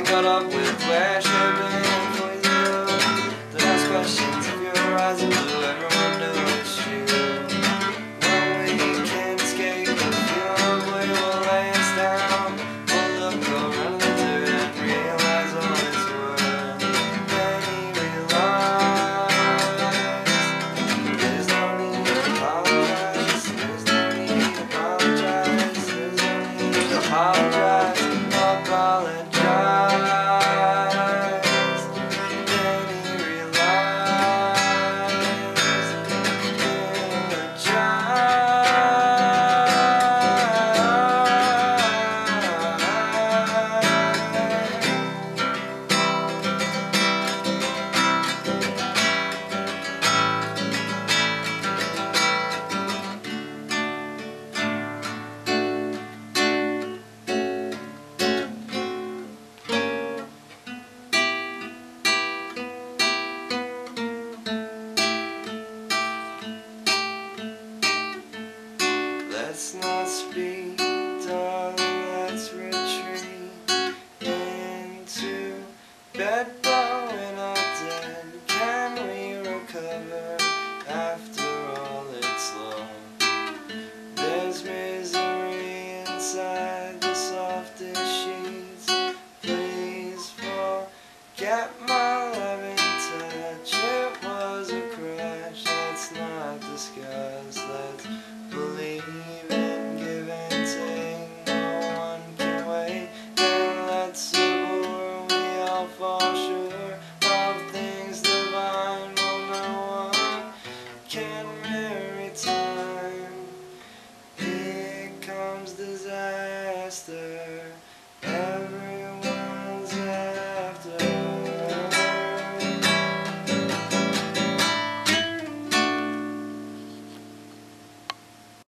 I caught up into every time. Here comes disaster.